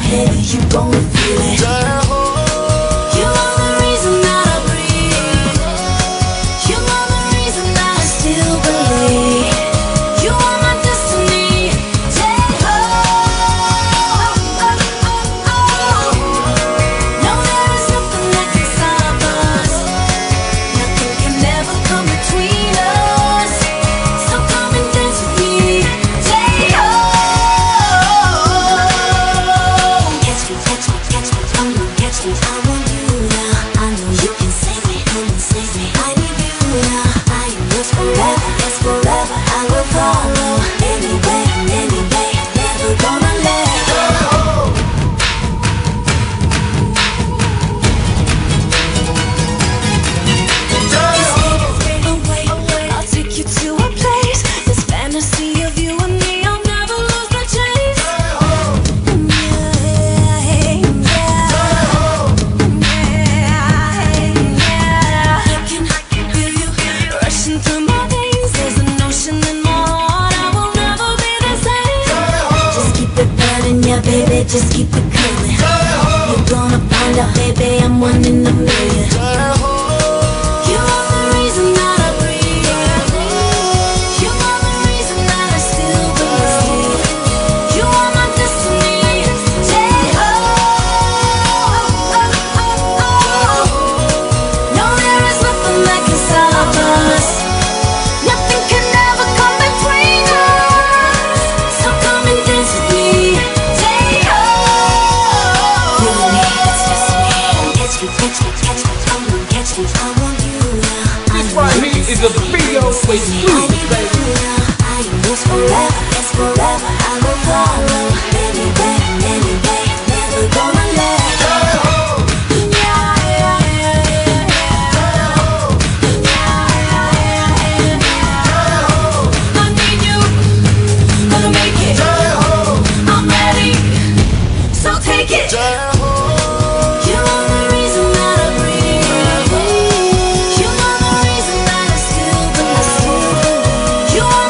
head, you gon' feel it. baby, just keep it coming. You're gonna find out, baby, I'm one in a million. catch me, catch me, catch me, come on, catch me, I want you now. This right here is a video with you, baby. you